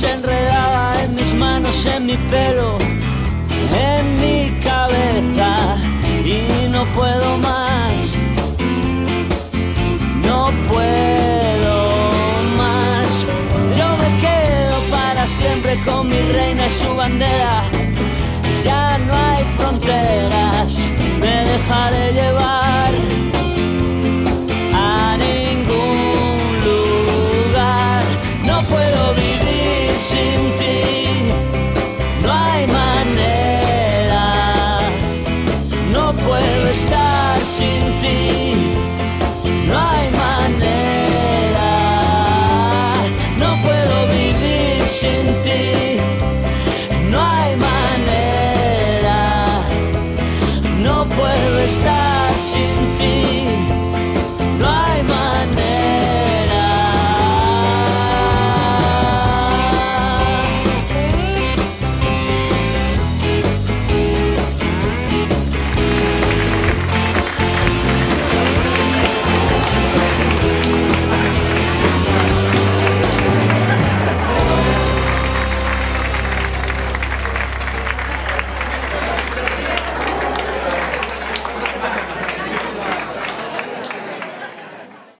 Enredada en mis manos, en mi pelo, en mi cabeza su bandera. Ya no hay fronteras, me dejaré llevar a ningún lugar. No puedo vivir sin ti, no hay manera. No puedo estar sin ti, estar sem.